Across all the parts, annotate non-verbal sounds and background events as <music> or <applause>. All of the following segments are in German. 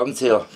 Schraubenzieher. Der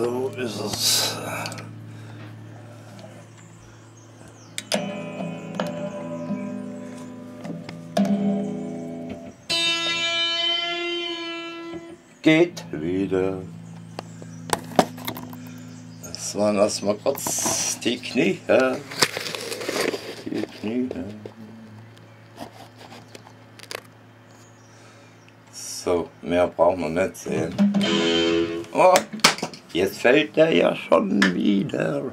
so ist es. Geht wieder. Das waren erstmal kurz die Knie. Die Knie. So, mehr brauchen wir nicht sehen. Oh, jetzt fällt er ja schon wieder.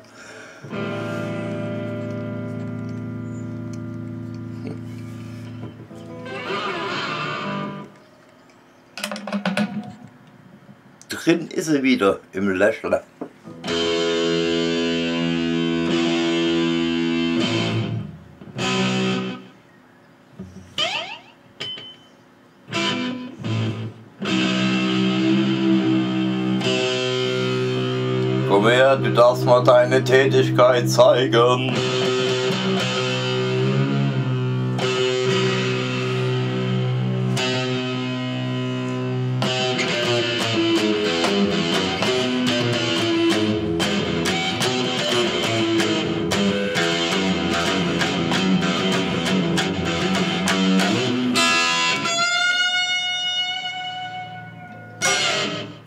Drin ist er wieder im Löschler. darfst mal deine Tätigkeit zeigen.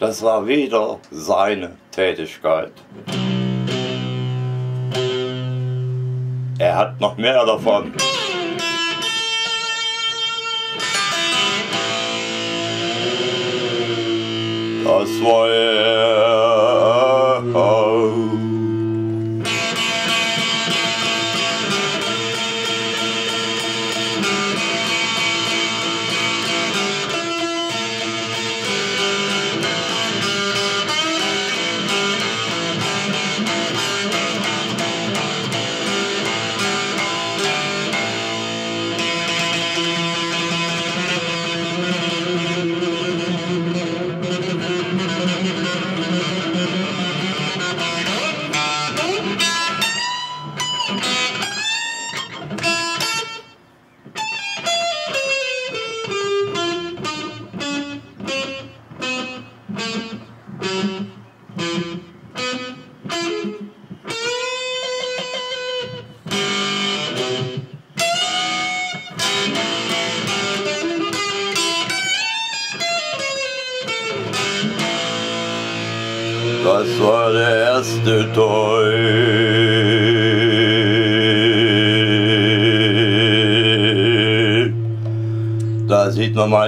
Das war wieder seine Tätigkeit. Hat noch mehr davon. Das war er.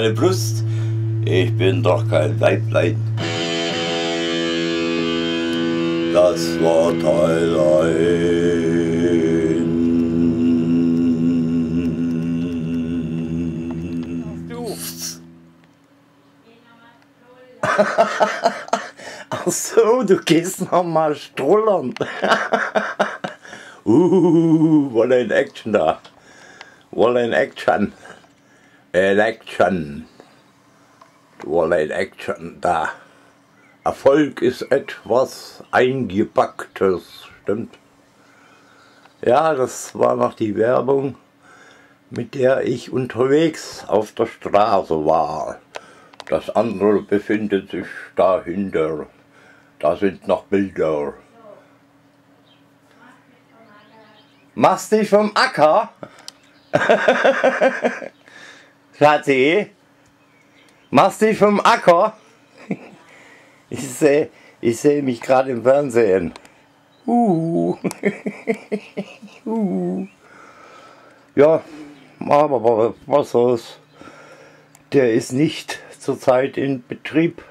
Meine Brust. Ich bin doch kein Weiblein. Das war Teil 1. Du. <laughs> Ach so, du gehst nochmal strullern. <laughs> uh, wolle in Action da. Wolle in Action. In Action. In Action da. Erfolg ist etwas Eingepacktes, stimmt. Ja, das war noch die Werbung, mit der ich unterwegs auf der Straße war. Das andere befindet sich dahinter. Da sind noch Bilder. Machst dich vom Acker? <laughs> Schatzi? Machst dich vom Acker? <laughs> Ich sehe ich seh mich gerade im Fernsehen. Uh. <laughs> uh. Ja, aber was soll's. Der ist nicht zurzeit in Betrieb.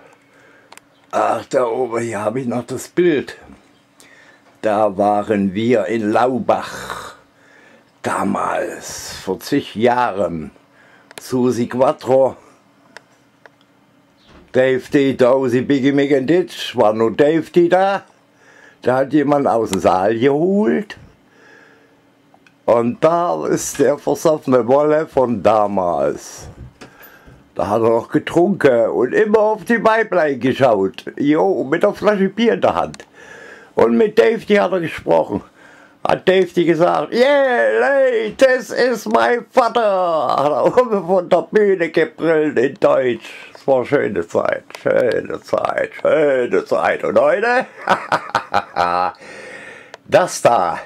Ach, da oben hier habe ich noch das Bild. Da waren wir in Laubach. Damals, vor zig Jahren. Susi Quattro. Dave die Dosi Biggie Mick Ditch. War nur Dave die da. Da hat jemand aus dem Saal geholt. Und da ist der versoffene Wolle von damals. Da hat er noch getrunken und immer auf die Weiblein geschaut. Jo, mit der Flasche Bier in der Hand. Und mit Dave, die hat er gesprochen. Hat Dave gesagt, yeah, hey, das ist mein Vater. Hat er oben von der Bühne gebrillt in Deutsch. Es war eine schöne Zeit, schöne Zeit, schöne Zeit. Und heute, <laughs> das da,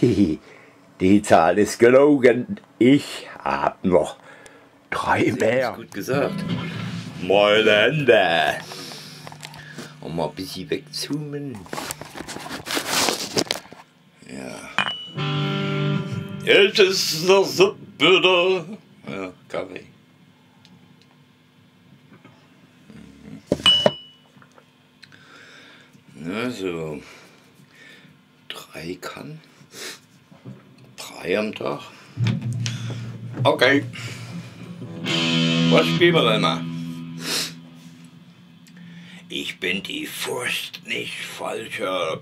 <laughs> die Zahl ist gelogen. Ich hab noch Drei mehr. Gut gesagt. Moin Ende. Und mal ein bisschen wegzoomen. Ja. So bitter. Ja, Kaffee. Also, drei kann. Drei am Tag. Okay. Was spielen wir denn mal? Ich bin die Furcht nicht falscher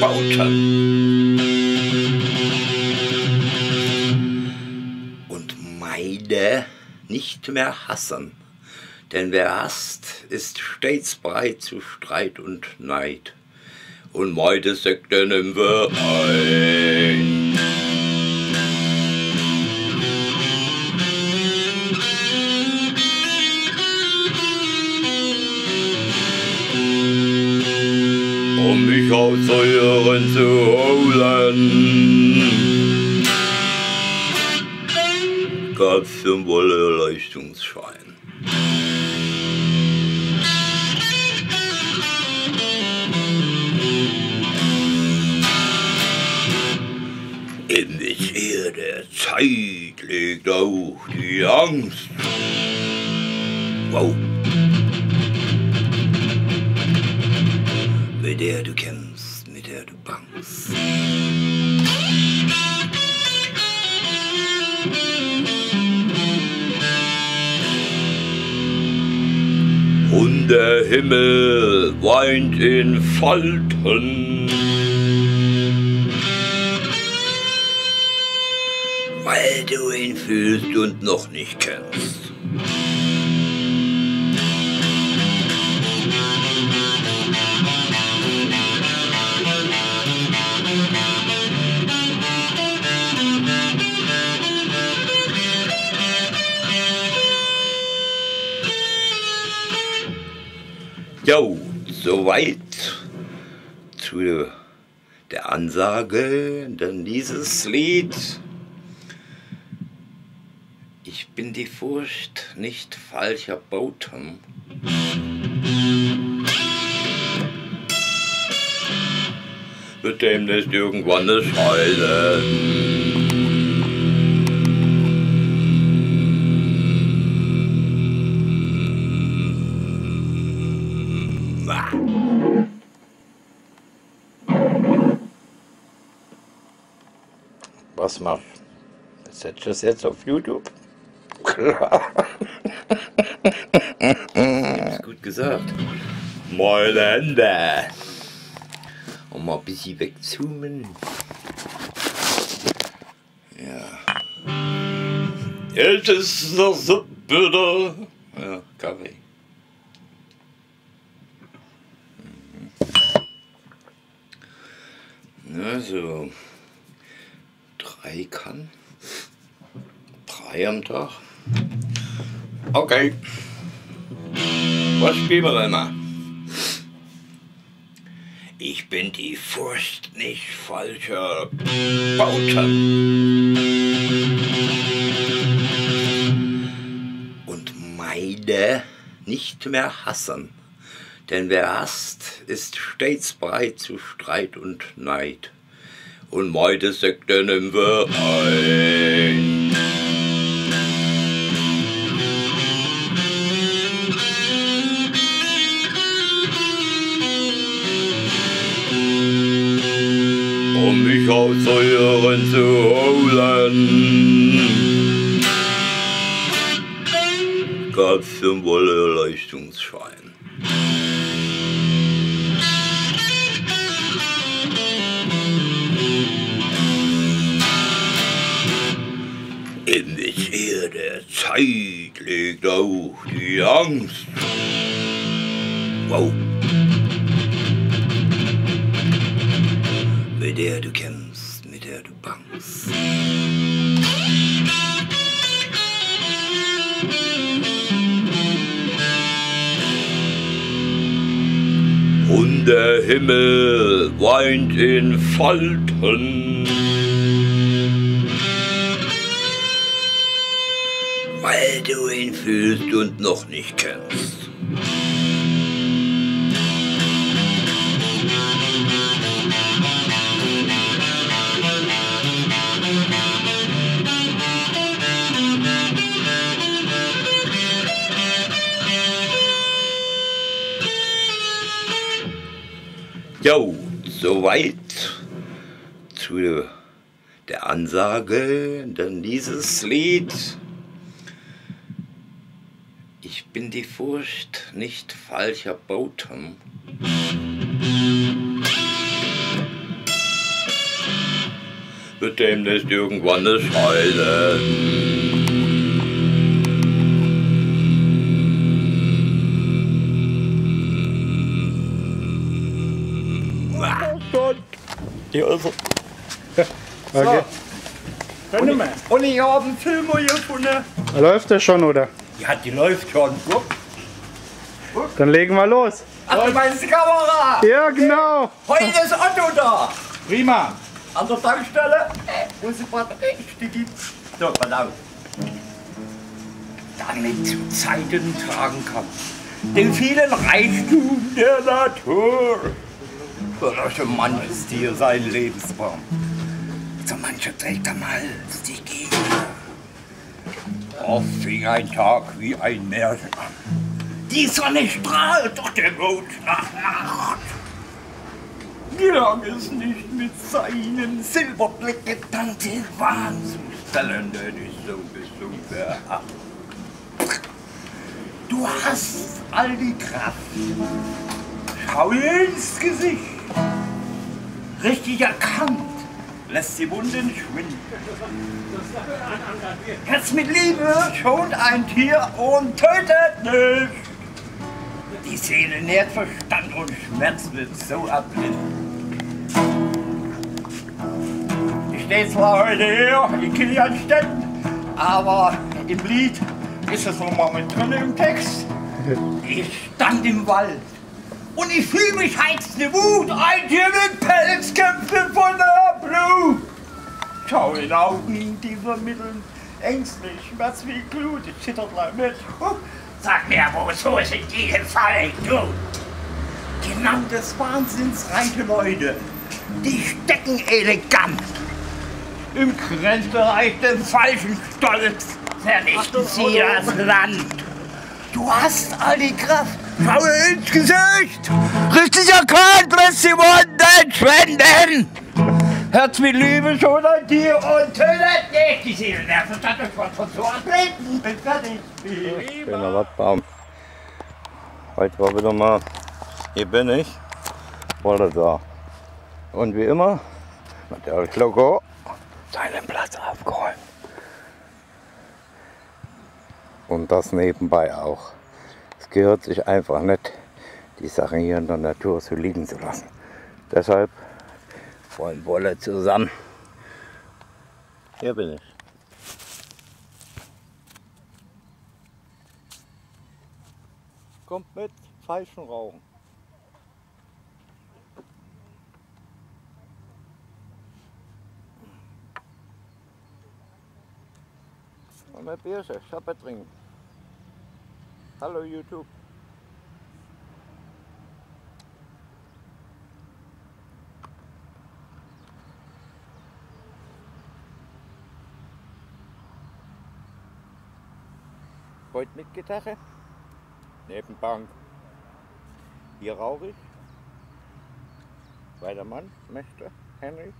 Bauten. Und meide nicht mehr hassen. Denn wer hasst, ist stets bereit zu Streit und Neid. Und meide Sekte nehmen wir gab für Wolle Leistungsschein. Im Visier der Zeit liegt auch die Angst. Wow. Mit der du kämpfst, mit der du bangst. Der Himmel weint in Falten. Weil du ihn fühlst und noch nicht kennst. Jo, soweit zu der Ansage, denn dieses Lied. Ich bin die Furcht nicht falscher Boten. Wird demnächst irgendwann es heilen. Was machst du? Setzt das jetzt auf YouTube? Klar. Gut gesagt. Moin Ende. Und mal ein bisschen wegzoomen. Ja. Jetzt ist das so bitte. Ja, Kaffee. Also, drei kann. Drei am Tag. Okay. Was spielen wir denn mal? Ich bin die Furcht nicht falscher Bauten. Und meide nicht mehr hassen. Denn wer hasst, ist stets bereit zu Streit und Neid. Und meide Sekten im Verein. um mich aus euren zu holen. Gab's zum Wolle Erleuchtungsschein. Zeit liegt auch die Angst. Wow. mit der du kämpfst, mit der du bangst. Und der Himmel weint in Falten. Weil du ihn fühlst und noch nicht kennst. Jo, soweit zu der Ansage, denn dieses Lied. Ich bin die Furcht nicht falscher Boten. Wird demnächst irgendwann es heilen. Hier ist er. Okay. Warte mal. Und ich habe einen Film gefunden. Läuft der schon, oder? Ja, die läuft schon. Guck. Dann legen wir los. Ach, du meinst die Kamera? Ja, genau. Heute ist Otto da. Prima. An der Tankstelle. Wo ist die Batterie? Stigi. So, pass auf. Damit zu Zeiten tragen kann. Den vielen Reichtum der Natur. Verlösche manches Tier seinen Lebensbaum. so mancher trägt am Hals die Gene. Oft fing ein Tag wie ein Märchen an. Die Sonne strahlt, doch der Mond nach Nacht. Gelang es nicht mit seinem Silberblick getannte Wahn zu stellen, denn ich so besungen hab. Du hast all die Kraft. Schau ins Gesicht. Richtig erkannt lässt die Wunden schwinden. Herz mit Liebe schont ein Tier und tötet nicht. Die Seele nährt Verstand und Schmerz wird so erblinden. Ich stehe zwar heute hier in Kilianstedt, aber im Lied ist es noch mal mit drin im Text. Ich stand im Wald und ich fühl mich heizende Wut. Ein Tier mit Pelz kämpft von der Blut. Schau in Augen, die vermitteln ängstlich, Schmerz wie Glut. Ich zitter gleich mit. Huh. Sag mir, wozu sind die gefallen, du? Genau des Wahnsinns reiche Leute. Die stecken elegant. Im Grenzbereich des falschen Stolz vernichten sie das Land. Du hast all die Kraft. Ihr ins Gesicht. Richtig erkannt, lässt die Wunden schwenden. Herz mit Liebe schon ein Tier und tötet nicht die Seele. Der Verstand ist von so ertreten. Bin fertig. Schöner Wattbaum. Heute war wieder mal, hier bin ich, Wolle da. Und wie immer, natürlich Logo, seinen Platz aufgeräumt. Und das nebenbei auch. Gehört sich einfach nicht, die Sachen hier in der Natur so liegen zu lassen. Deshalb wollen Wolle zusammen. Hier bin ich. Kommt mit, falschen rauchen. Und ein Bierchen, Schappe trinken. Hallo YouTube. Heute mit Gitarre, Nebenbank. Hier rauche ich, weil der Mann möchte, Henry,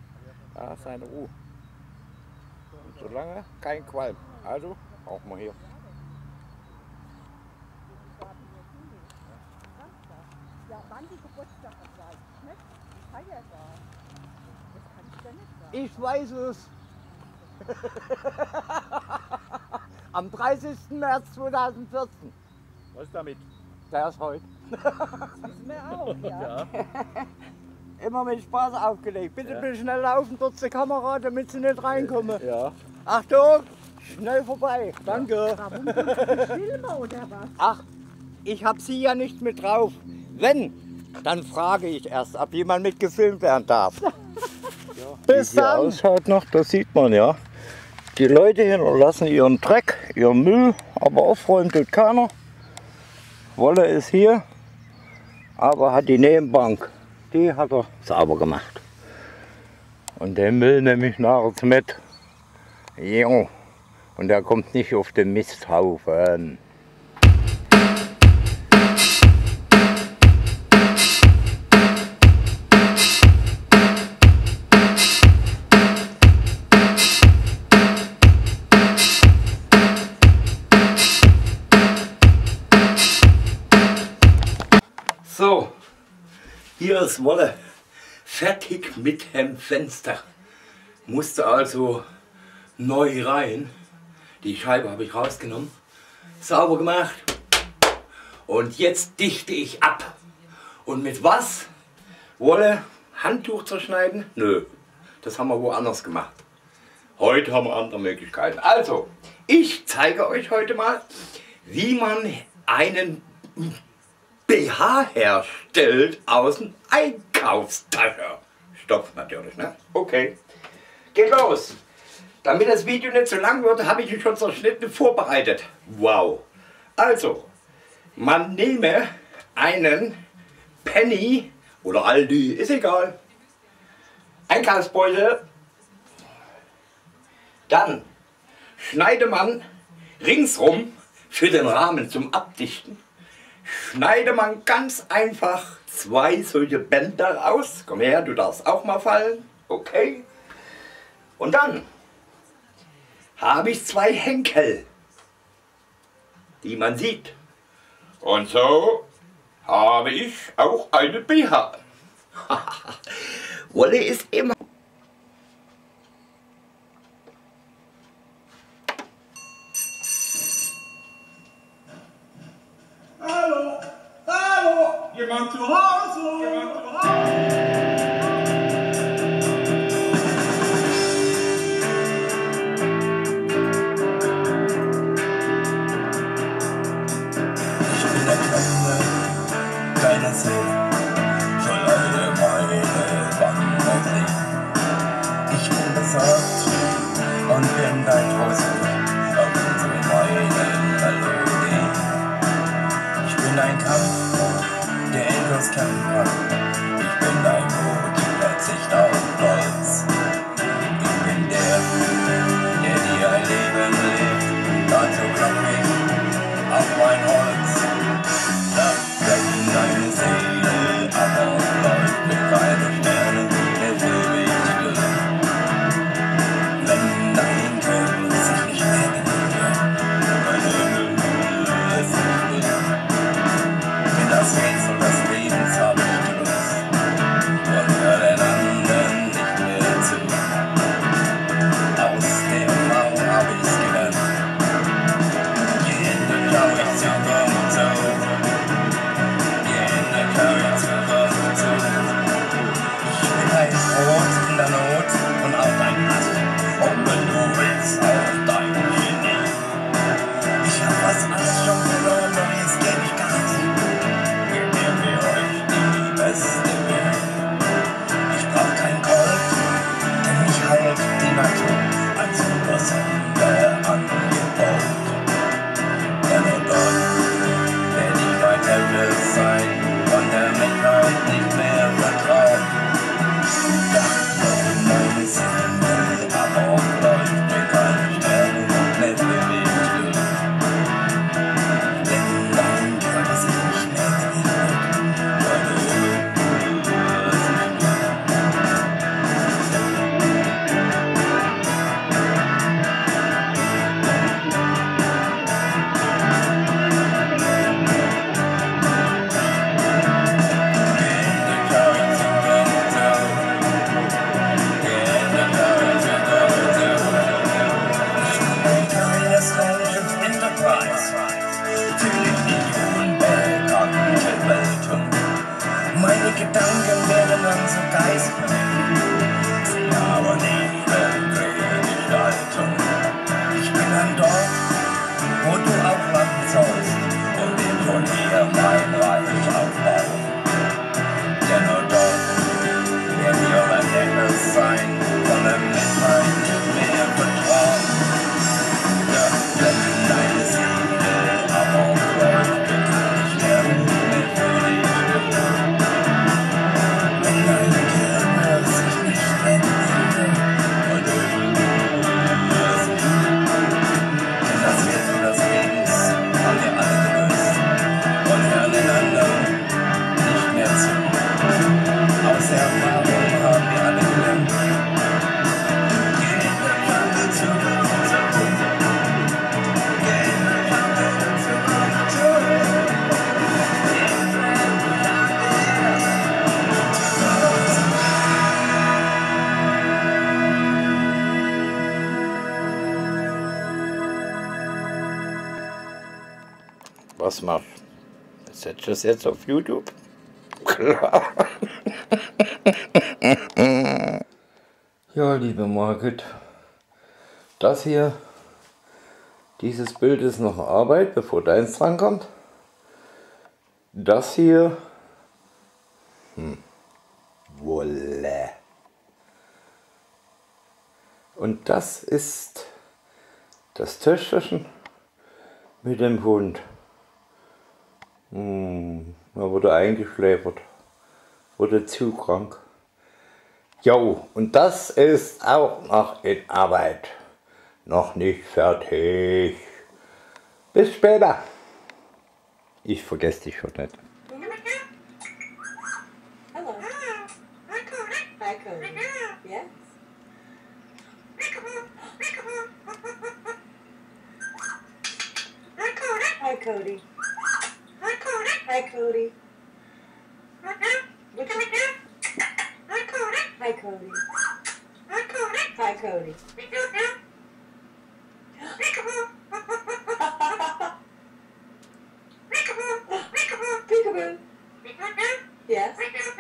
da ist seine Ruhe. Und solange kein Qualm. Also auch mal hier. Wann die Geburtstag hat, weiß ich nicht. Die Feier da. Das kann ich dir nicht sagen. Ich weiß es. <laughs> Am 30. März 2014. Was ist damit? Der ist heute. Wissen wir auch, <laughs> ja. <laughs> Immer mit Spaß aufgelegt. Bitte ja. schnell laufen dort zur Kamera, damit sie nicht reinkommen. Ja. Achtung, schnell vorbei. Danke. Warum Filme oder was? Ach, ich habe sie ja nicht mit drauf. Wenn, dann frage ich erst, ob jemand mitgefilmt werden darf. <laughs> Bis Wie dann. ausschaut noch, das sieht man ja. Die Leute hinterlassen ihren Dreck, ihren Müll, aber aufräumen tut keiner. Wolle ist hier, aber hat die Nebenbank, die hat er sauber gemacht. Und den Müll nehme ich nachher mit. Jo. Und der kommt nicht auf den Misthaufen. Ist Wolle. Fertig mit dem Fenster. Musste also neu rein. Die Scheibe habe ich rausgenommen. Sauber gemacht. Und jetzt dichte ich ab. Und mit was? Wolle, Handtuch zerschneiden? Nö, das haben wir woanders gemacht. Heute haben wir andere Möglichkeiten. Also, ich zeige euch heute mal, wie man einen BH herstellt aus dem Einkaufstasche. Stopf natürlich, ne? Okay. Geht los. Damit das Video nicht zu lang wird, habe ich ihn schon zerschnitten vorbereitet. Wow. Also, man nehme einen Penny oder Aldi, ist egal. Einkaufsbeutel. Dann schneide man ringsrum für den Rahmen zum Abdichten schneide man ganz einfach zwei solche Bänder aus. Komm her, du darfst auch mal fallen. Okay. Und dann habe ich zwei Henkel, die man sieht. Und so habe ich auch eine BH. <laughs> Wolle ist immer... Jemand zu Hause! Jemand zu Hause! Deiner Seele. time. das jetzt auf YouTube? Klar. <laughs> ja, liebe Margit, das hier, dieses Bild ist noch Arbeit, bevor deins drankommt. Das hier, hm, Wolle. Und das ist das Töchterchen mit dem Hund. Hm, er wurde eingeschläfert. Wurde zu krank. Jo, und das ist auch noch in Arbeit. Noch nicht fertig. Bis später. Ich vergesse dich schon nicht. Hello. Michael. Yes. Hi, Cody. Hi, Cody. Hi, Cody. Look at Hi, Cody. Hi, Cody. Peekaboo. Yes. Yes.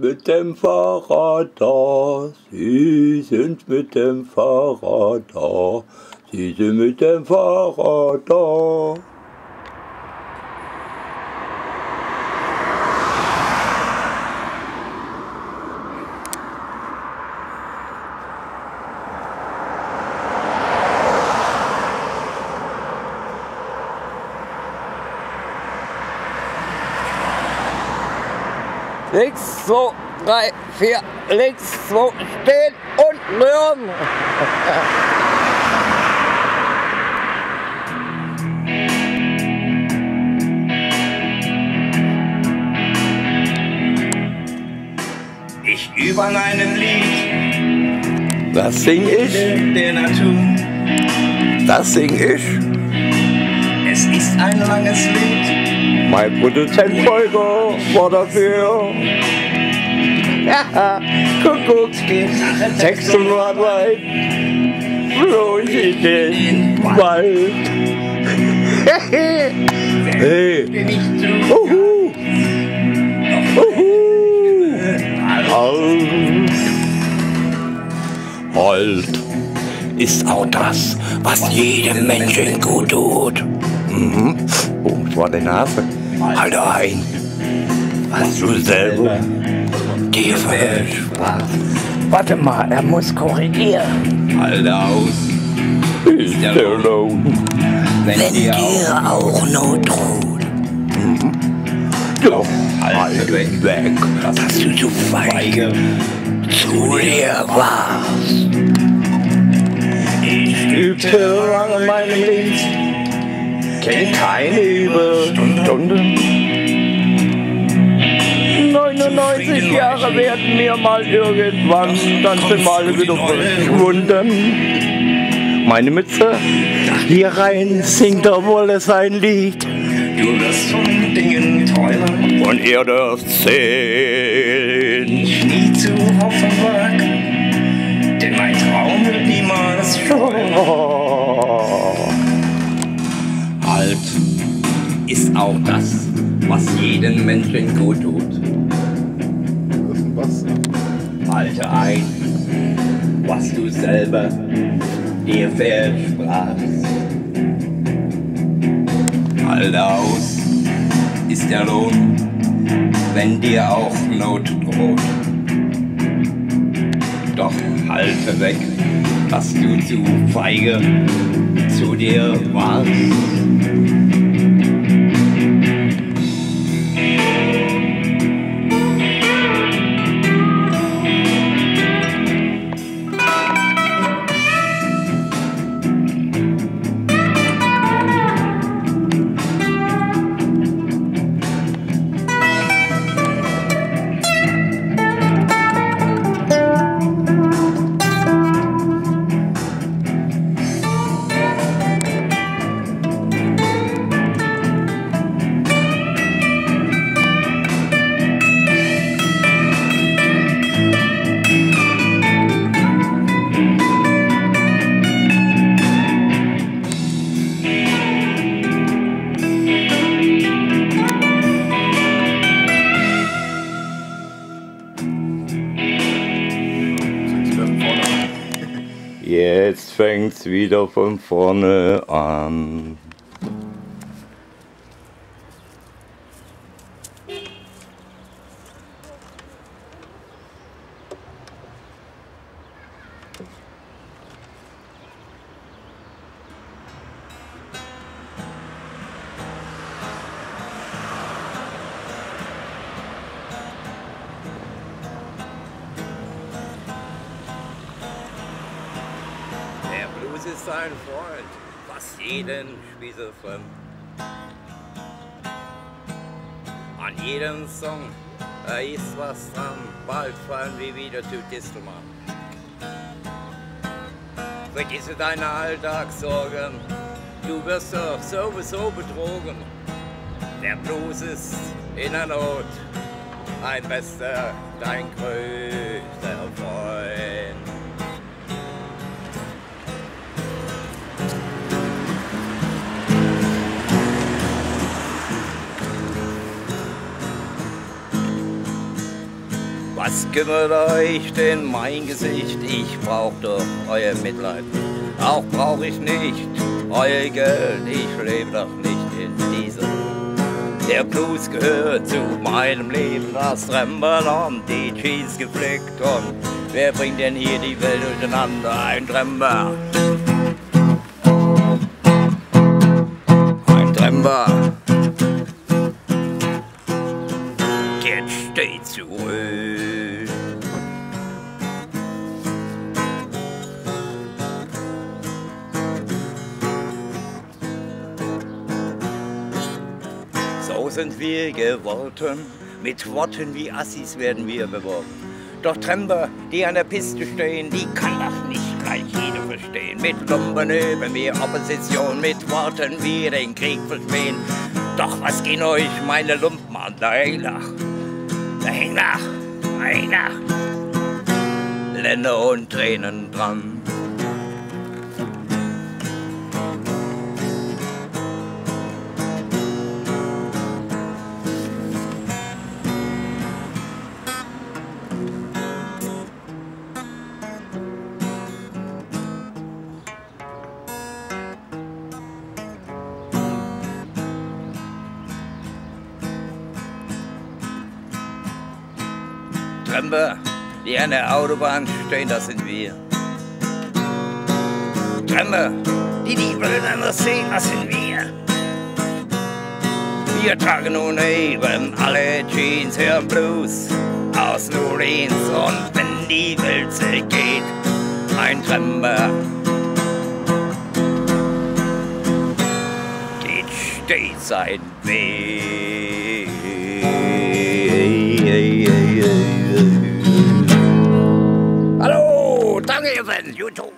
Mit dem Fahrrad da, Sie sind mit dem Fahrrad da, Sie sind mit dem Fahrrad da. Links, zwei, drei, vier, links, zwei, stehen und rühren. Ich übe an einem Lied Das sing ich, der Natur. das sing ich. Es ist ein langes Lied. Mein Produzent Volker war dafür. Ja, Kuckuck, Text und floh ich in den Wald. hey, uhu, uhu, halt, halt, ist auch das, was jedem Menschen gut tut. Mhm. Oh, das war die Nase. Halt ein, was du selber versprachst. Warte mal, er muss korrigieren. Halt aus, Ist der Lohn. wenn dir auch noch droht. Doch, halt weg, dass du so feige zu dir warst. Ich übte lang in meinem Leben, kenn keine Überstunden. 99 Jahre werden mir mal irgendwann ganz mal wieder verschwunden. Meine Mütze, hier rein singt er wohl sein Lied. du wirst von Dingen träumen, Und ihr dürft sehen, nie zu dem Werk, denn mein Traum wird niemals <laughs> scheuen. Halt ist auch das, was jedem Menschen gut tut. Halte ein, was du selber dir versprachst. Halte aus, ist der Lohn, wenn dir auch Not droht. Doch halte weg, dass du zu feige zu dir warst. Fängt's wieder von vorne an. Wir wieder zu Distelmann. Vergisse deine Alltagssorgen, du wirst doch sowieso betrogen. Der Blues ist in der Not, ein bester, dein größter Freund. Was kümmert euch denn mein Gesicht? Ich brauch doch euer Mitleid. Auch brauch ich nicht euer Geld. Ich lebe doch nicht in dieser. Der Blues gehört zu meinem Leben. Das Trembern und die Cheese geflickt. Und wer bringt denn hier die Welt durcheinander? Ein Tremper. Wir geworden, mit Worten wie Assis werden wir beworben. Doch Tremper, die an der Piste stehen, die kann doch nicht gleich jeder verstehen. Mit Lumpen üben wir Opposition, mit Worten wir den Krieg verspähen. Doch was gehen euch meine Lumpen an? Da häng nach, da häng nach, da häng nach. Länder und Tränen dran. Der Autobahn stehen, das sind wir. Tremper, die die Welt anders sehen, das sind wir. Wir tragen nun eben alle Jeans, hören Blues aus New und wenn die Welt zergeht, ein Tremper geht stets sein Weg. Hallo, danke ihr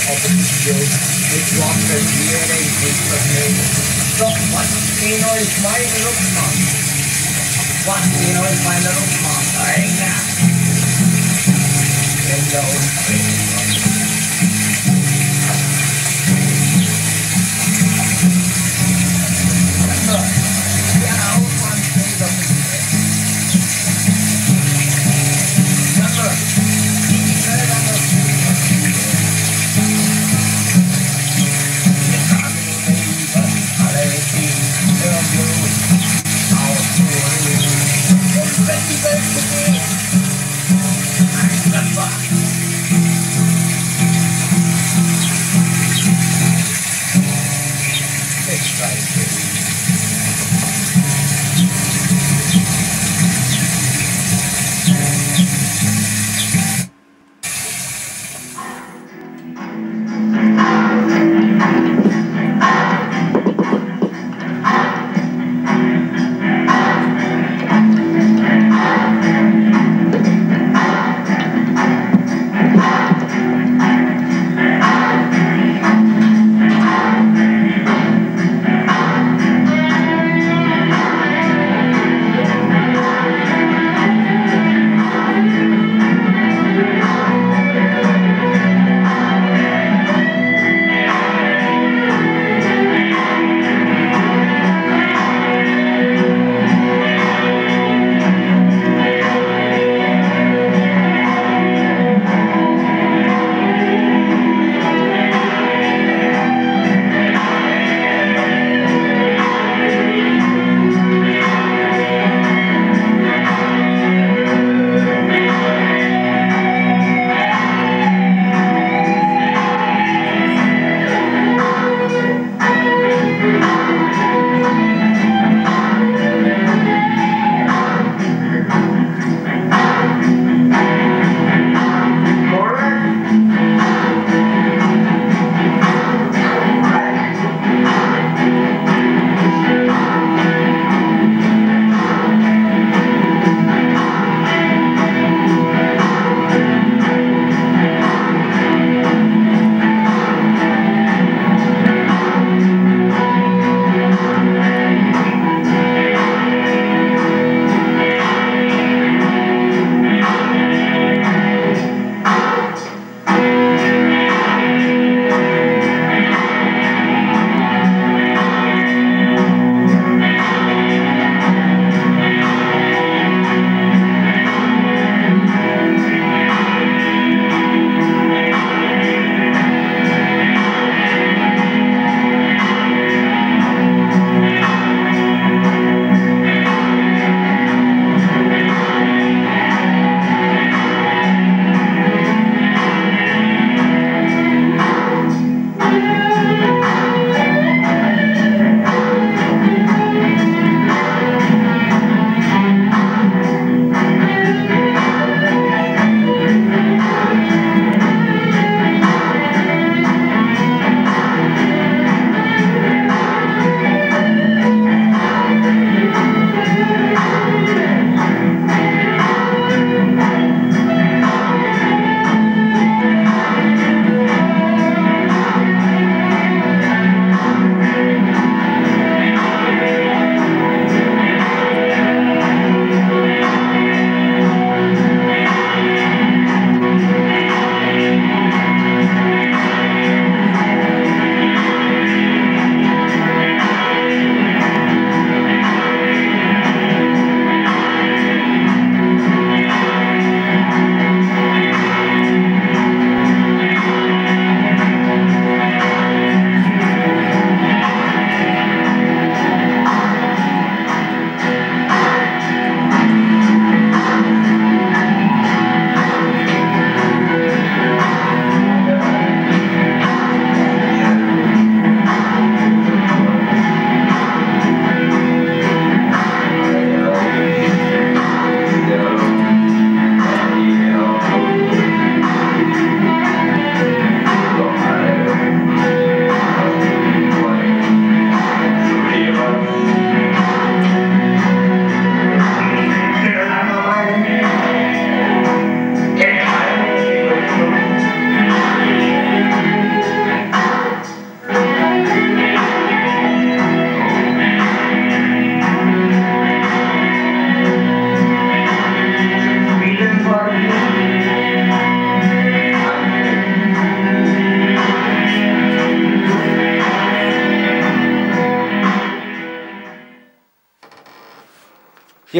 verlegen wir auf dem Schild. Nicht warten wir den Krieg vernehmen. Doch was in euch meine Luftmacht? Was in euch meine Luftmacht? Einer. Kinder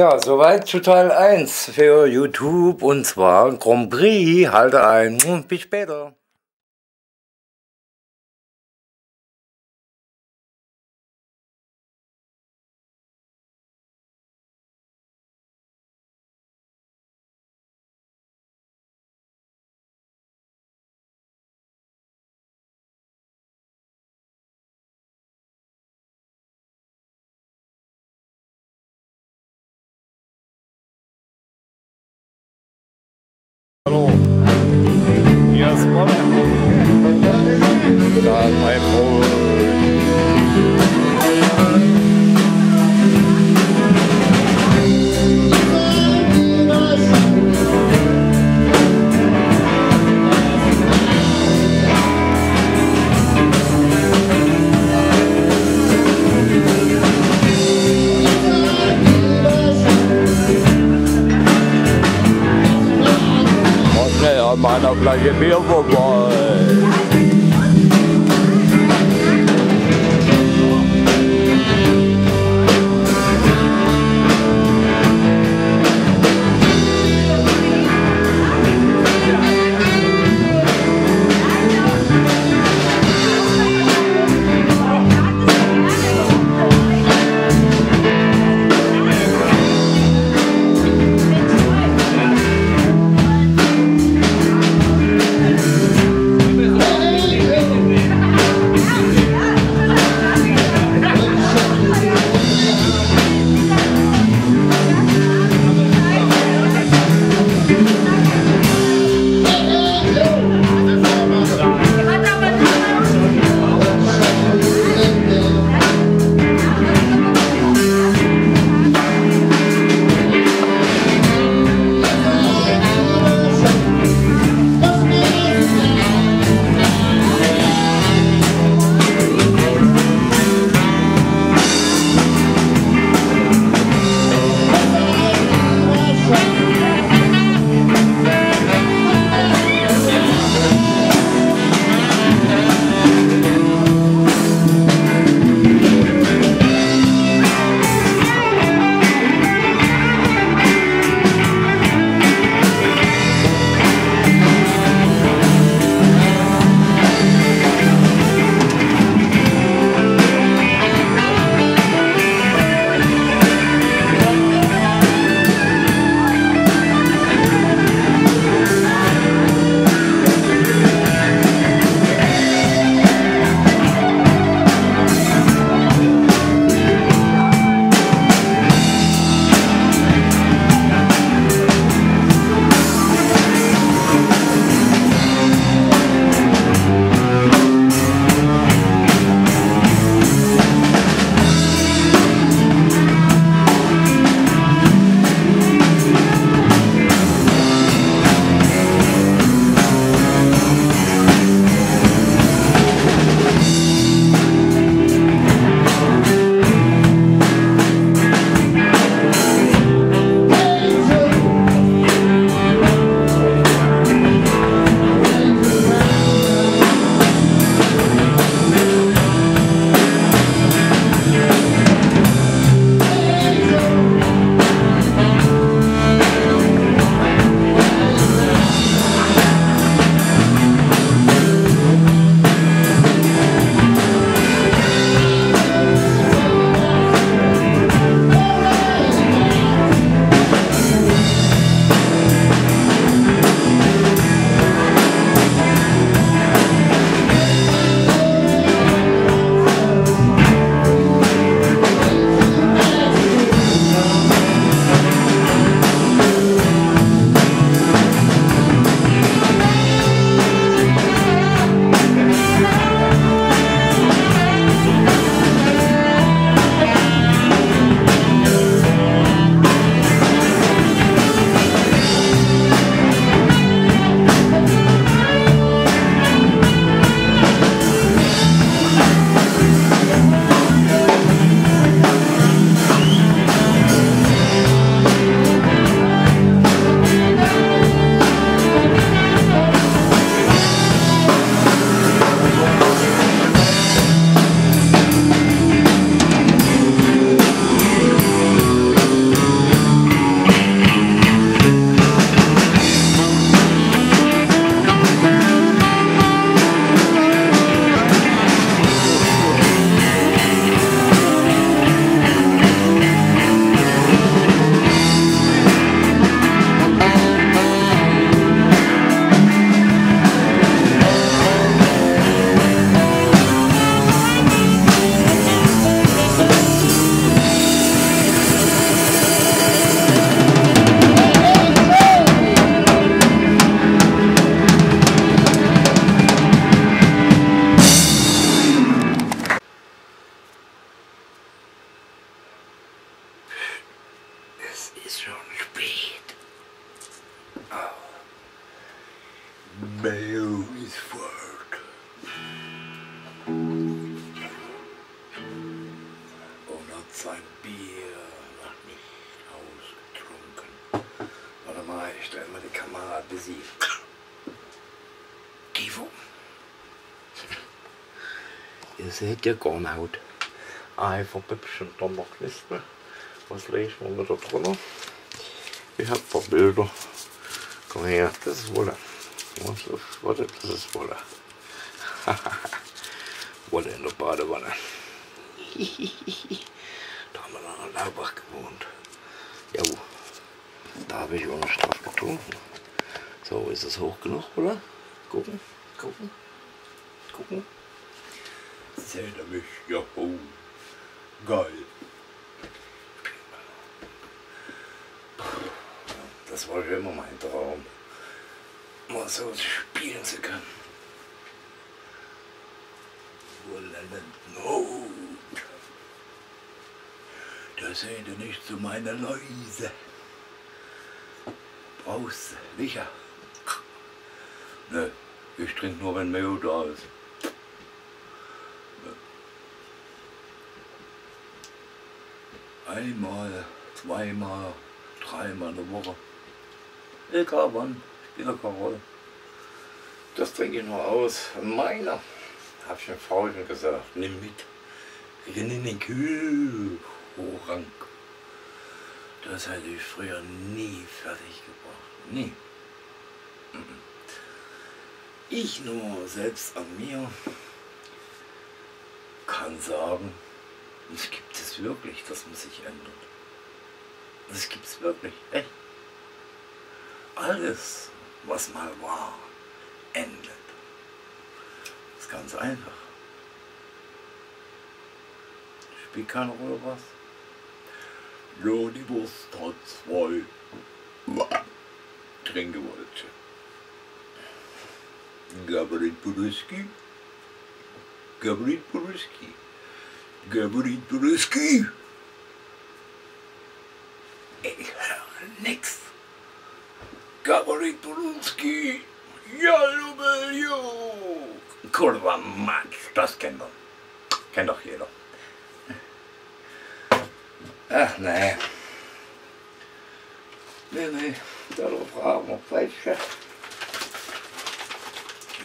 Ja, soweit zu Teil 1 für YouTube und zwar Grand Prix. Halte ein. Bis später. Hallo, hier an meiner Flasche noch Knispen. Was legen wir mit da drunter? Ich hab ein paar Bilder. Komm her, das ist Wolle. Was ist, warte, das ist Wolle. <laughs> Wolle in der Badewanne. <laughs> da haben wir noch in Laubach gewohnt. Ja, da habe ich ohne Straf getrunken. So, ist es hoch genug, oder? Gucken, gucken, gucken. Juhu. Geil. Das war schon immer mein Traum. Mal so spielen zu können. Not. Da seht ihr nicht zu meiner Läuse. Brauchst du, sicher? Ne, ich trinke nur, wenn Mayo da ist. Einmal, zweimal, dreimal in der Woche. Egal wann, doch keine Rolle. Das trinke ich nur aus. Meiner. Hab ich dem Frauchen gesagt. Nimm mit. Kann in den Kühlschrank. Das hätte ich früher nie fertig gebracht. Nie. Ich nur selbst an mir kann sagen, es gibt es wirklich, dass man sich ändert. Das gibt es wirklich, echt. Alles, was mal war, endet. Das ist ganz einfach. Spielt keine Rolle was. Ja, die Wurst hat zwei Trinkgewollte. Gabriel Puruski. Gabriel Puruski. Gabriel Puruski. Ich höre nix. Gabriel Puruski. Hallo, Beljo. Kurva Matsch, das kennt man. Kennt doch jeder. Ach, nee. Nee, nee. Darauf haben wir falsche.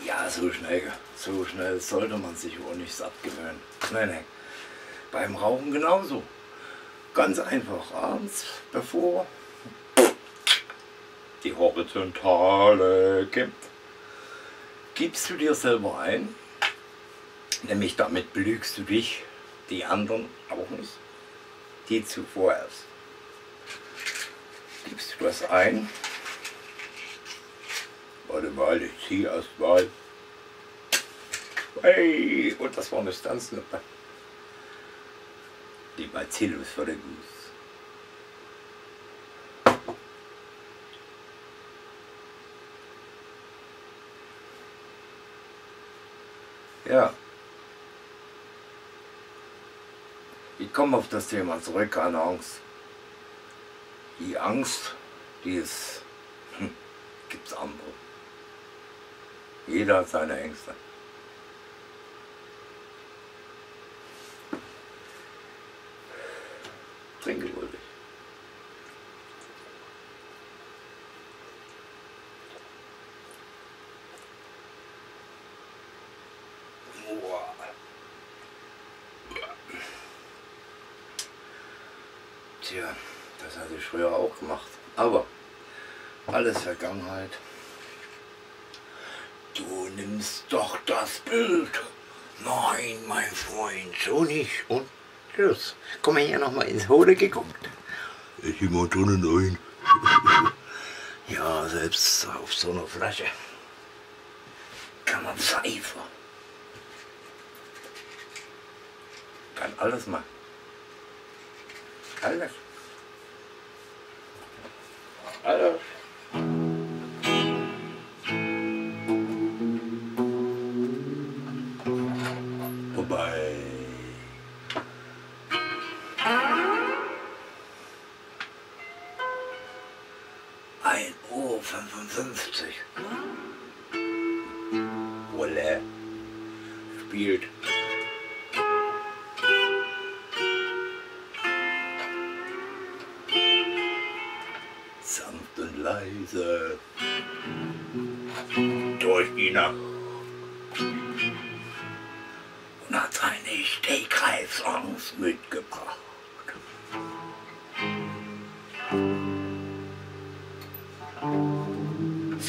Ja, so schnell, so schnell sollte man sich wohl nichts abgewöhnen. Nein, nein. Beim Rauchen genauso. Ganz einfach abends, bevor die Horizontale kippt, gibst du dir selber ein, nämlich damit belügst du dich, die anderen auch nicht, die zuvor erst. Gibst du das ein, warte mal, ich ziehe erst mal, hey, und das war eine Stanzlippe. Die Bacillus Guss. Ja. Ich komme auf das Thema zurück, keine Angst. Die Angst, die ist, hm, gibt's andere. Jeder hat seine Ängste. Trinke wohl dich. Tja, das hatte ich früher auch gemacht. Aber alles Vergangenheit. Du nimmst doch das Bild. Nein, mein Freund, so nicht. Und tschüss. Komm mal hier nochmal ins Hode geguckt. Ist jemand drinnen ein? <laughs> Ja, selbst auf so einer Flasche kann man pfeifen. Kann alles machen. Alles. Alles.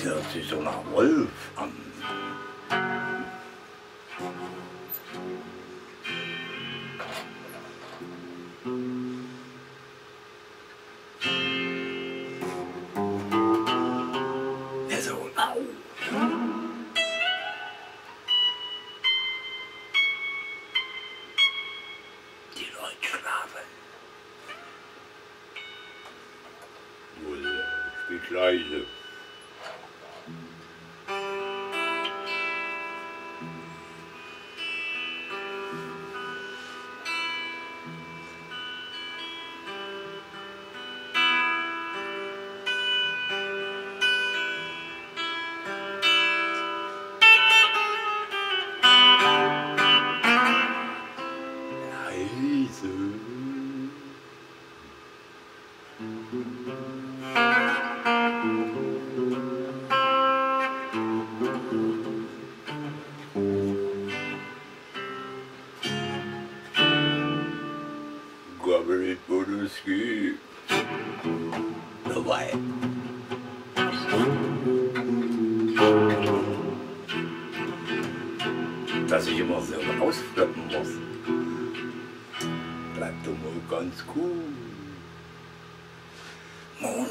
Es hört sich so nach Wolf an.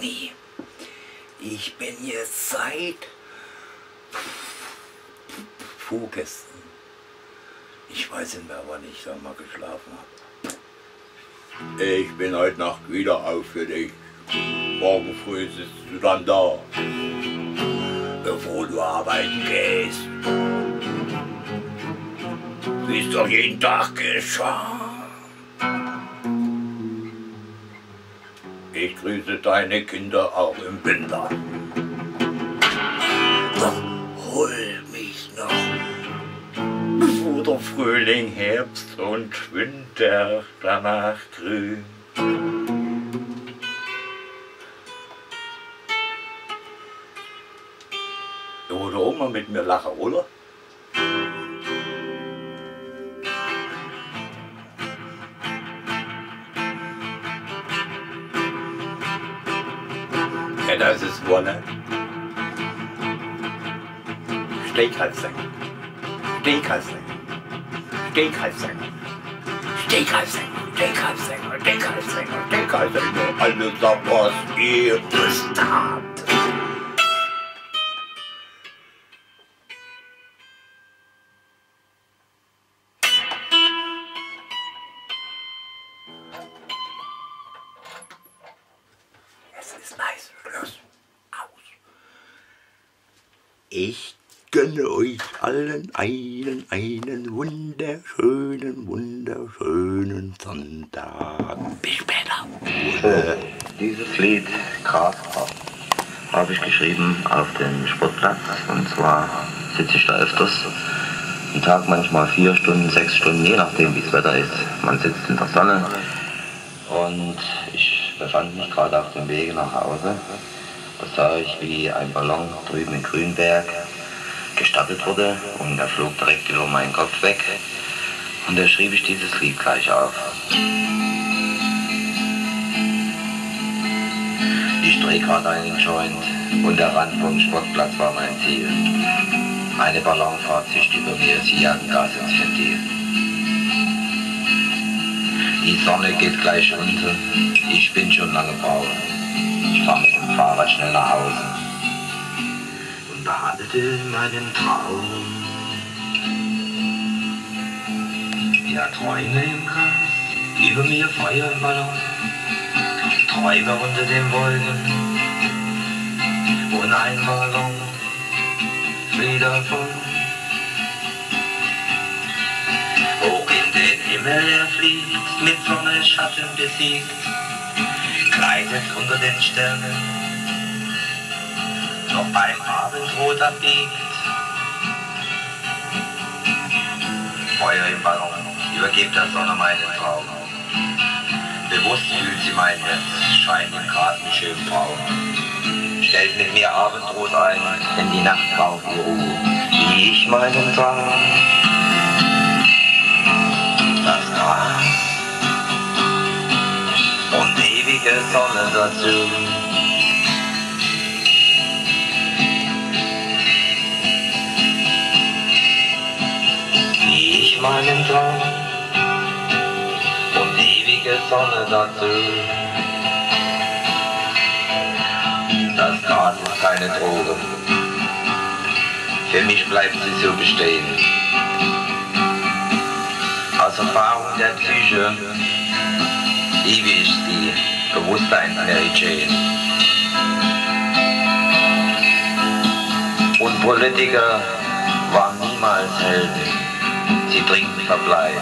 Moni, ich bin jetzt seit vorgestern. Ich weiß nicht mehr, wann ich da mal geschlafen habe. Ich bin heute Nacht wieder auf für dich. Morgen früh sitzt du dann da, bevor du arbeiten gehst. Wie es doch jeden Tag geschah. Grüße deine Kinder auch im Winter. Doch hol mich noch, bevor der Frühling, Herbst und Winter danach grün. Auch mal mit mir lachen, oder? gay cussing. Gay cussing. Gay cussing. Gay cussing. Gay cussing. Gay cussing. Gay cussing. Alles, was ihr wisst habt. Einen, einen wunderschönen, wunderschönen Sonntag. Bis später. Äh, Dieses Lied, Grasgrab, habe ich geschrieben auf dem Sportplatz. Und zwar sitze ich da öfters. Am Tag manchmal vier Stunden, sechs Stunden, je nachdem wie das Wetter ist. Man sitzt in der Sonne. Und ich befand mich gerade auf dem Wege nach Hause. Da sah ich, wie ein Ballon drüben in Grünberg gestartet wurde und er flog direkt über meinen Kopf weg. Und da schrieb ich dieses Lied gleich auf. Dreh gerade einen Joint und der Rand vom Sportplatz war mein Ziel. Eine Ballonfahrt zischt über mir, sie jagen Gas ins Ventil. Die Sonne geht gleich unter, ich bin schon lange braun. Ich fahr mit dem Fahrrad schnell nach Hause behandelte meinen Traum. Ja, Träume im Gras, über mir Feuer im Ballon. Träume unter den Wolken und ein Ballon fliegt davon. Hoch in den Himmel er fliegt, mit Sonne Schatten besiegt, gleitet unter den Sternen Doch beim Abendrot abbiegt, Feuer im Ballon, übergibt der Sonne meinen Traum. Bewusst fühlt sie mein Herz, scheint im mich schön Traum. Stellt mit mir Abendrot ein, denn die Nacht braucht die Ruhe, wie ich meinen Traum. Das Gras und ewige Sonne dazu. Meinen Traum und ewige Sonne dazu. Das Gras ist keine Droge. Für mich bleibt sie so bestehen. Aus Erfahrung der Psyche liebe ich sie, Bewusstsein Mary Jane. Und Politiker waren niemals Helden, sie trinken Verbleib.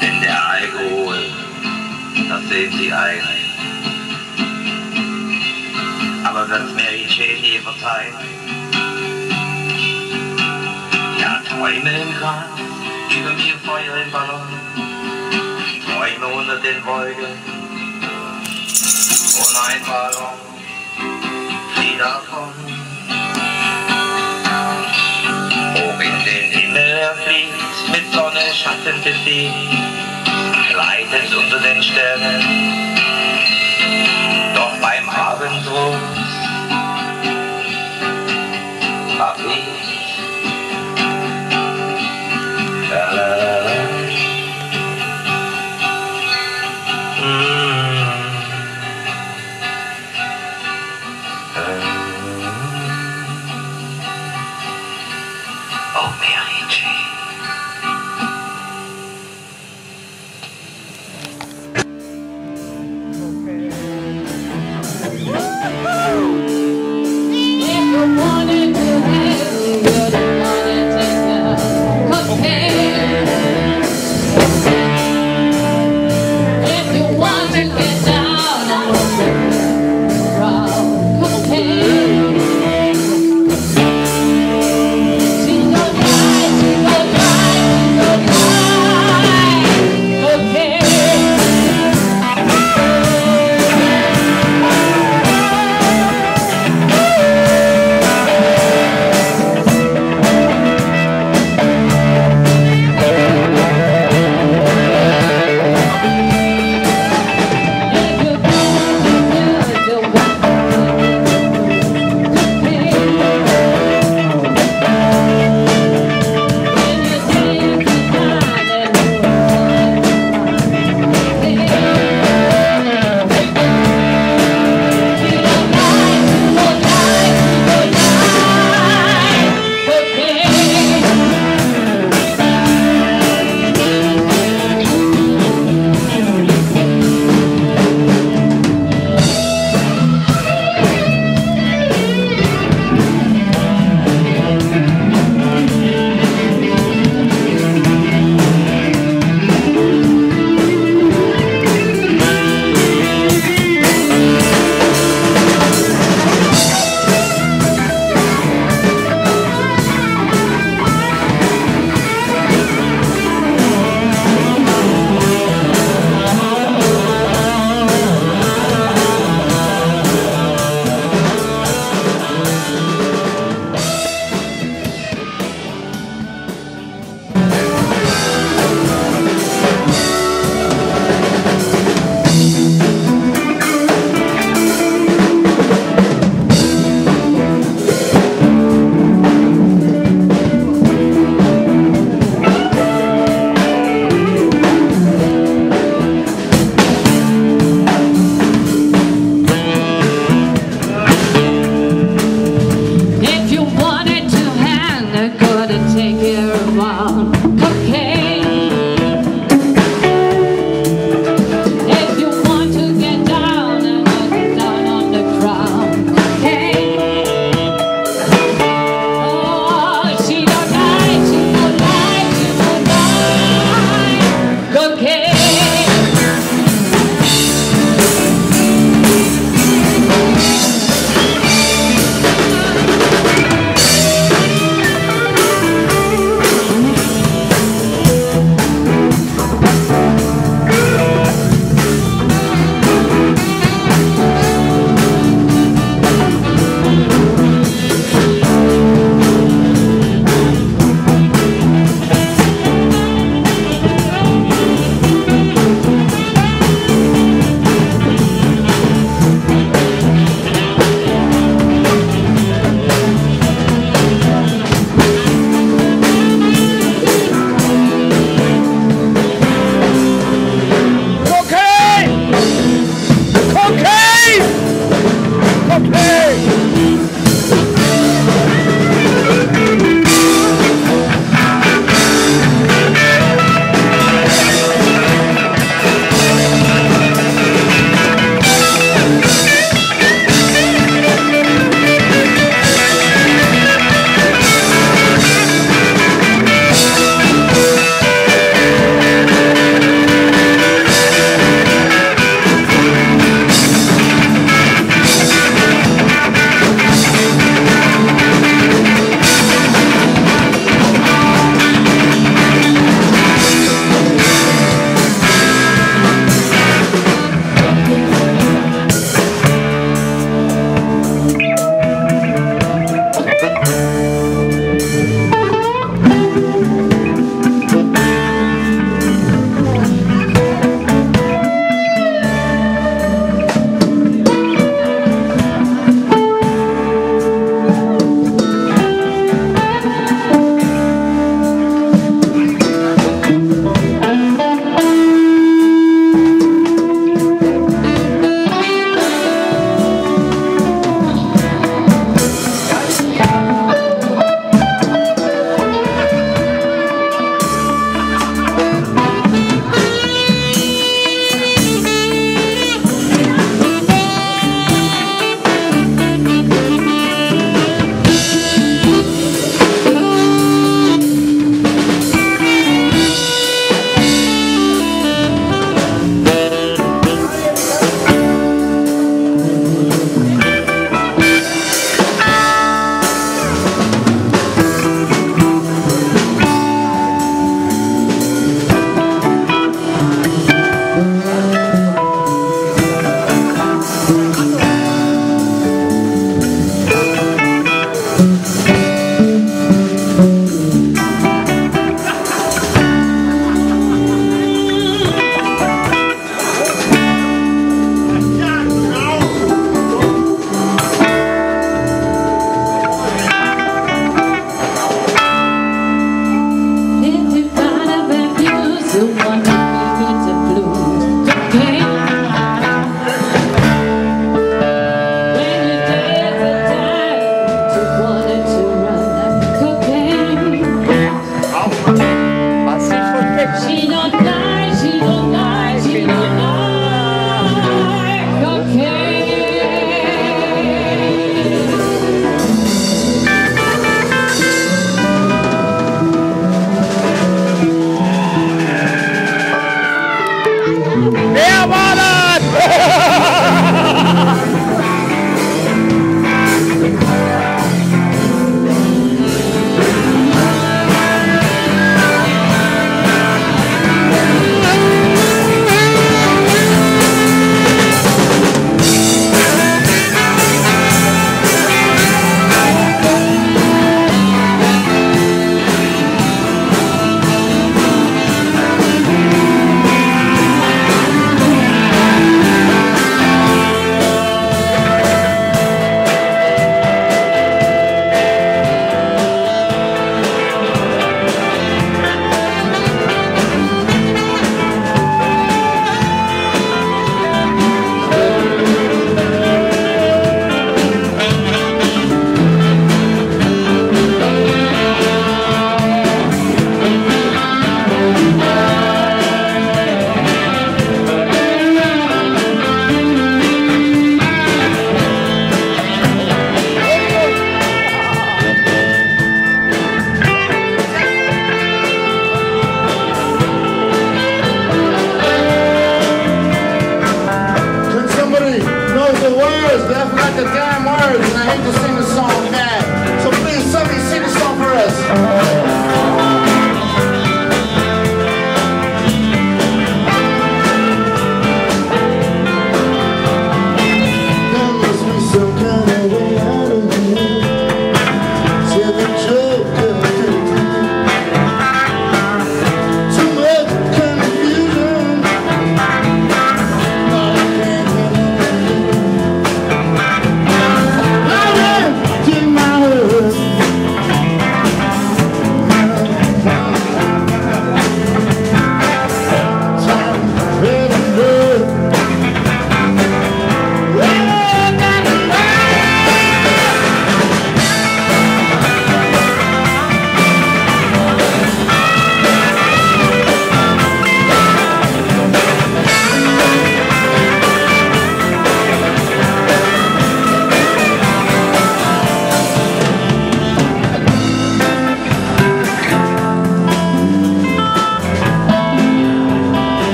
Denn der Alkohol, das sehen sie ein. Aber wird's Mary Jane je verzeihen? Ja, Träume im Gras, über mir Feuer im Ballon, Träume unter den Wolken. Und ein Ballon, flieh davon. Er fliegt, mit Sonne, Schatten besiegt, gleitet unter den Sternen. Doch beim Abendrot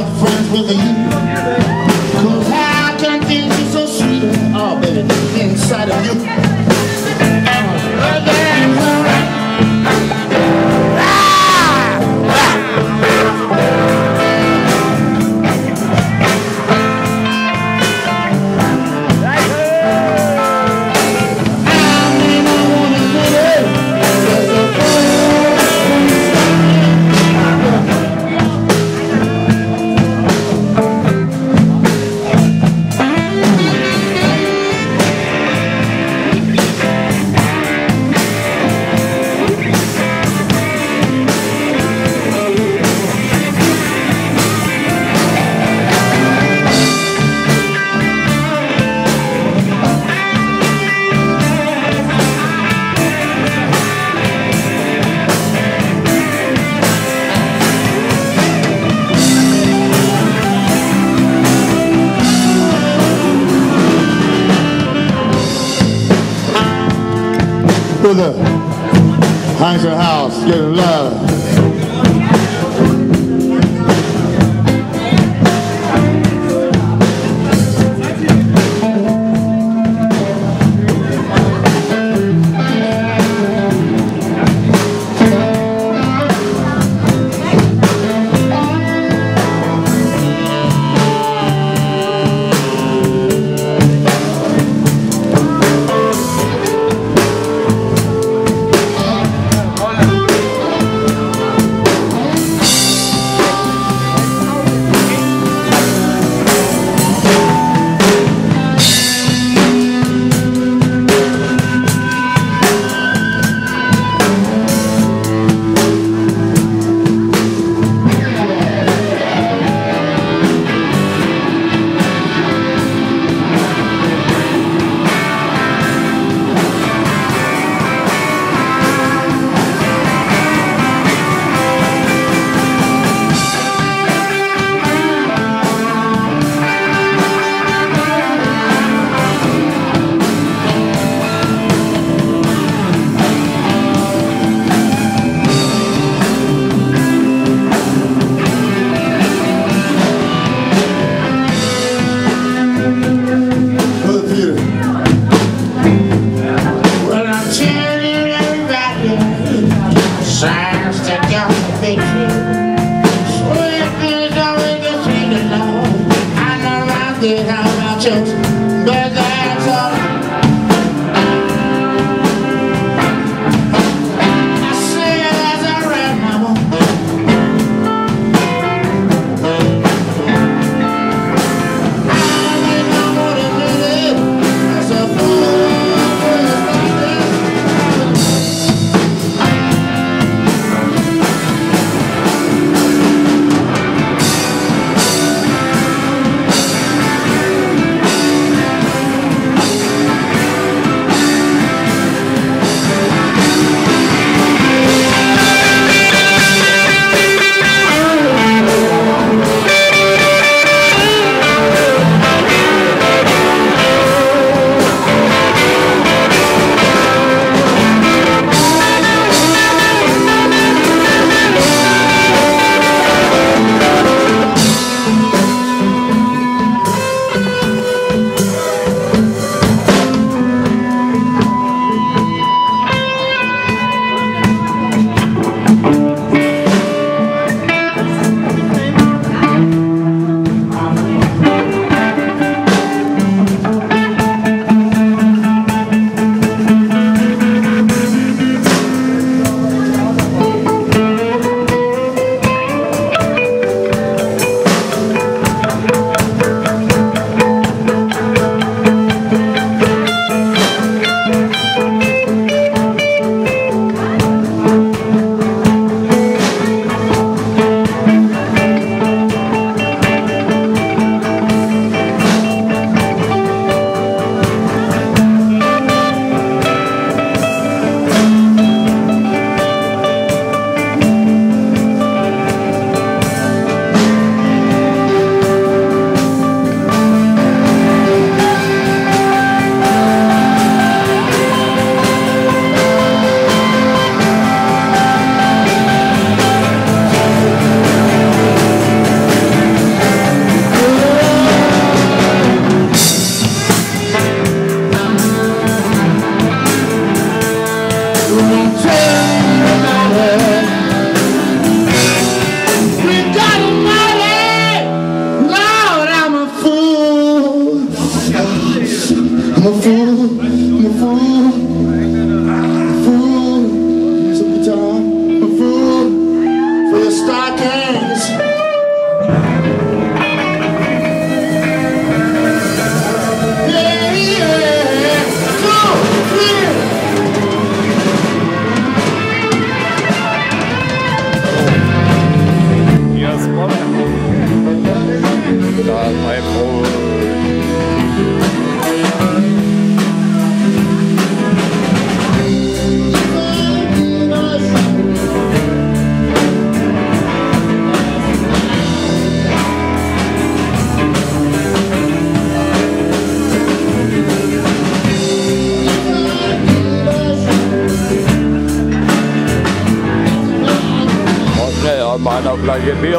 not friends with you. Cause I can think you're so sweet, oh baby, inside of you. Meiner Flasche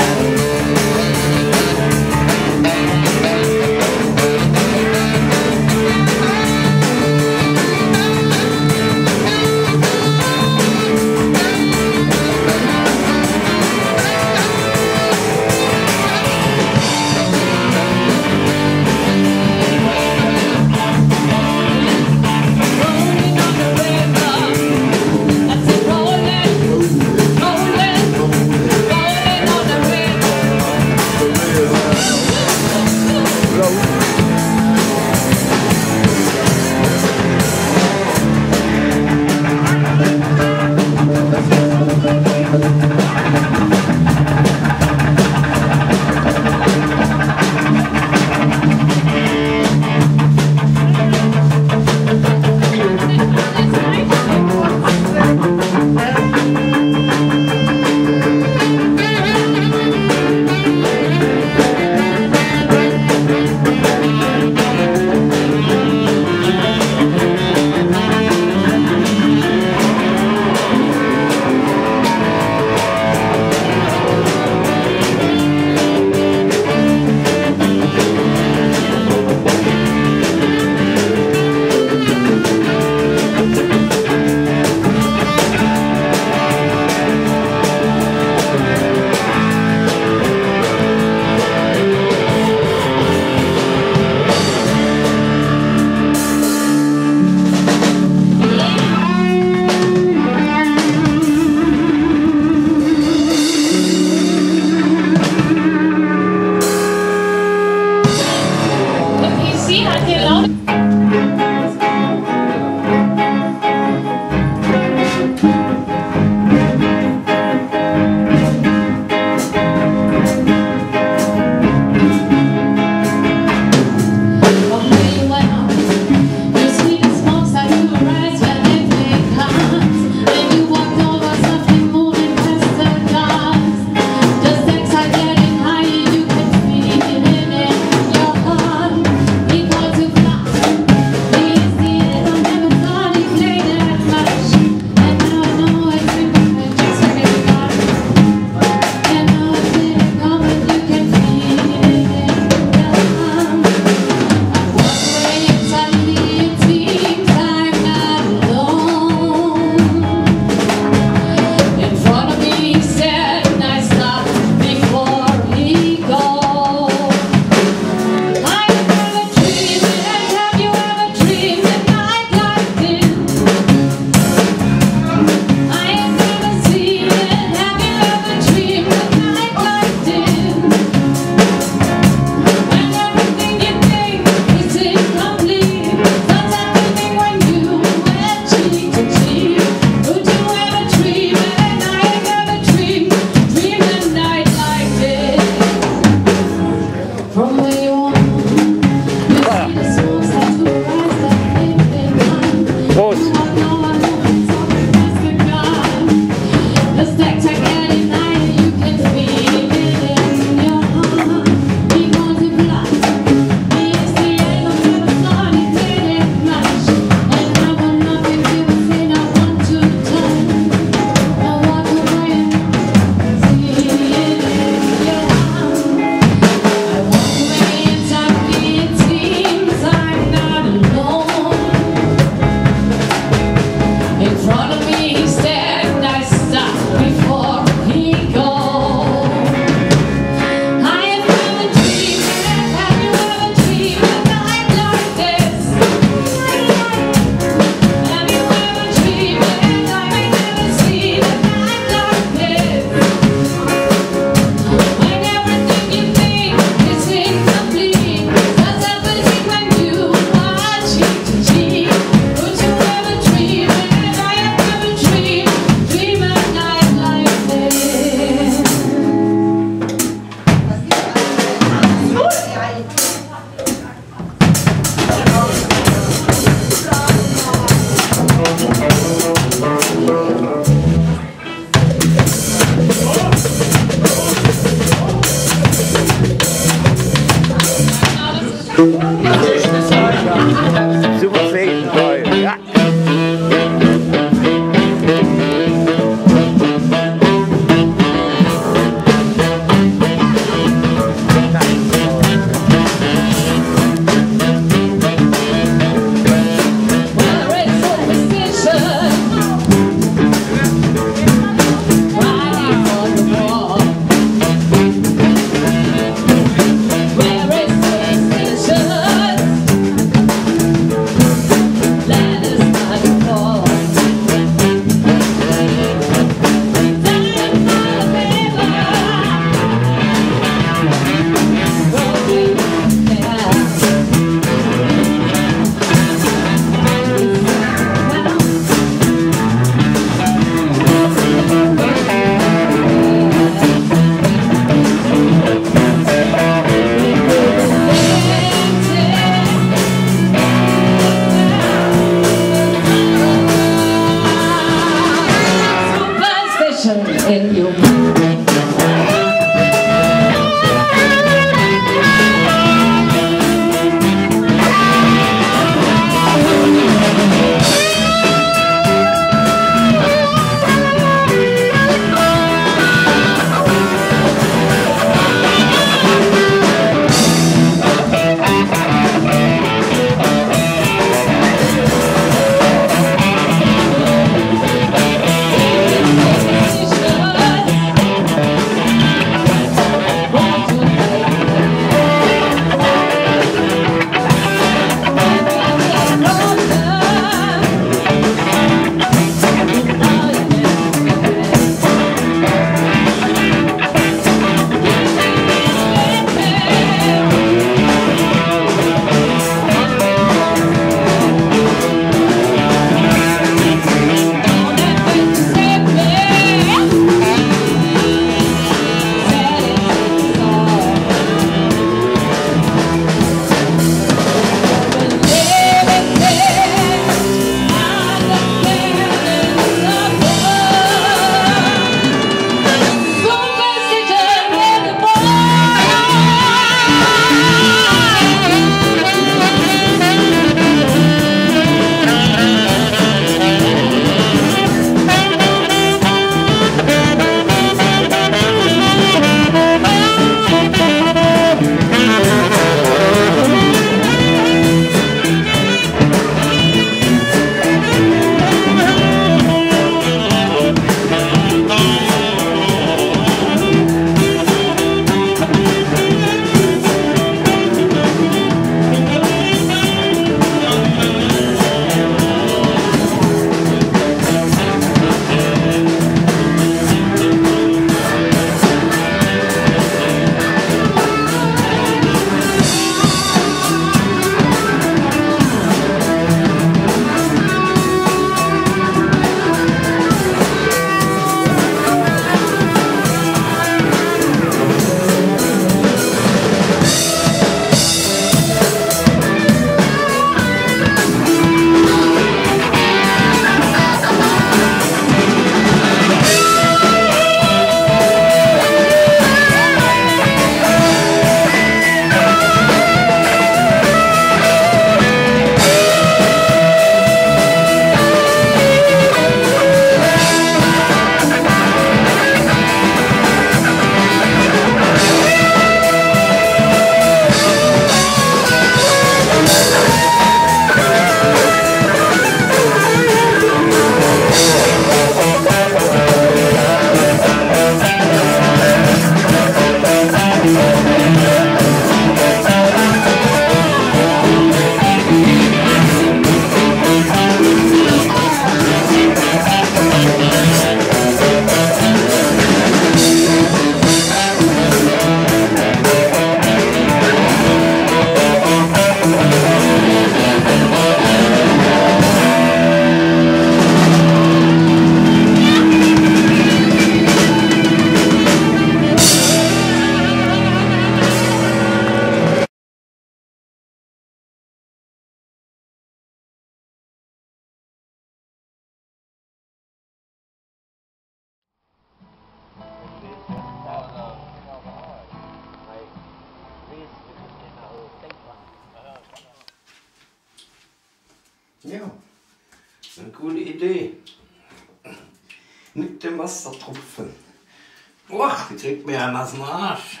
kriegt mir einen aus Arsch.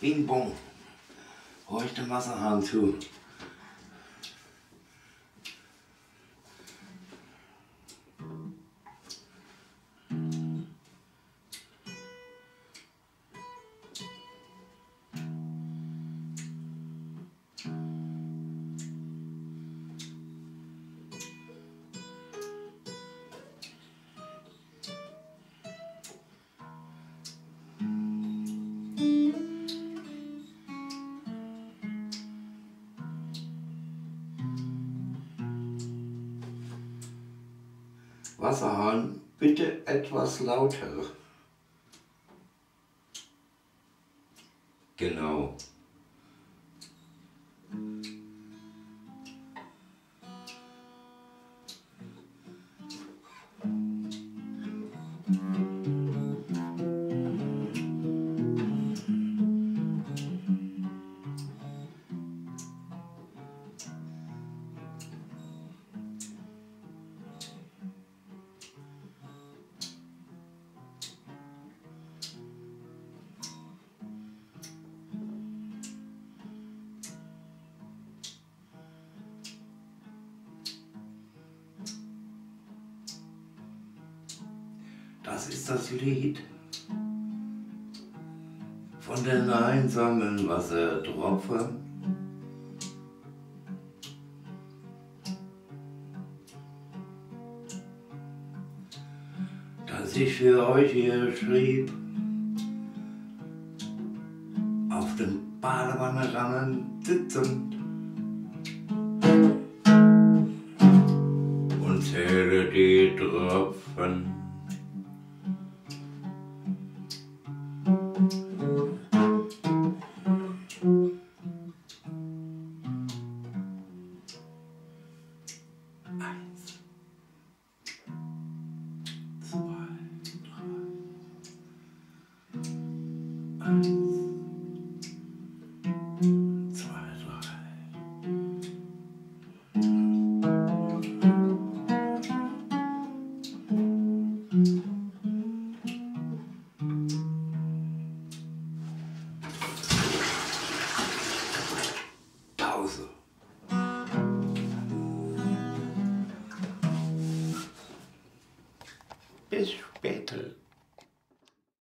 Bing bong. Den Wasserhahn zu. Bitte etwas